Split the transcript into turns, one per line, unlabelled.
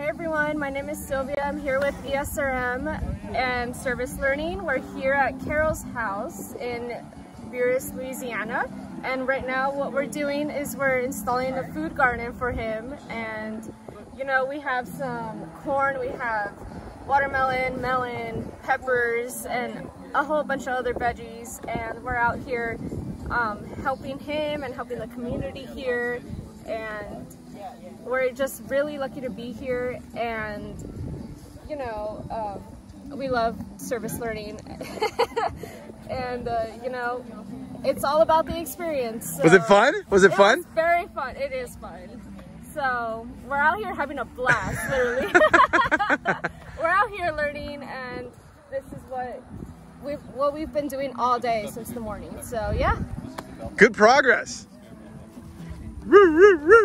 Hey everyone, my name is Sylvia. I'm here with ESRM and Service Learning. We're here at Carol's house in Buras, Louisiana. And right now what we're doing is we're installing a food garden for him. And you know, we have some corn, we have watermelon, melon, peppers, and a whole bunch of other veggies. And we're out here um, helping him and helping the community here. And we're just really lucky to be here and you know um, we love service learning. And uh, you know it's all about the experience
so was it fun? Was it, it fun?
very fun. It is fun. So we're out here having a blast literally. We're out here learning and this is what we've what we've been doing all day since the morning. So yeah.
Good progress Woo, woo, woo.